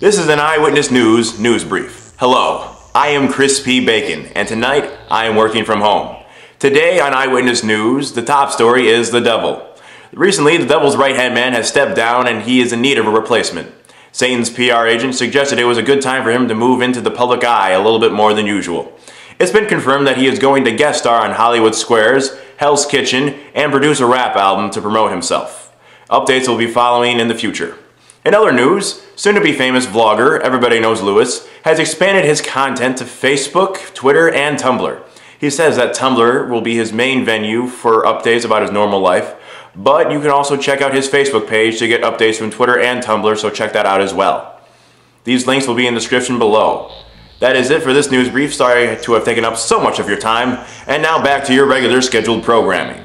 This is an Eyewitness News news brief. Hello, I am Chris P. Bacon, and tonight I am working from home. Today on Eyewitness News, the top story is the devil. Recently, the devil's right-hand man has stepped down and he is in need of a replacement. Satan's PR agent suggested it was a good time for him to move into the public eye a little bit more than usual. It's been confirmed that he is going to guest star on Hollywood Squares, Hell's Kitchen, and produce a rap album to promote himself. Updates will be following in the future. In other news, soon-to-be famous vlogger, Everybody Knows Lewis, has expanded his content to Facebook, Twitter, and Tumblr. He says that Tumblr will be his main venue for updates about his normal life, but you can also check out his Facebook page to get updates from Twitter and Tumblr, so check that out as well. These links will be in the description below. That is it for this news brief. Sorry to have taken up so much of your time. And now back to your regular scheduled programming.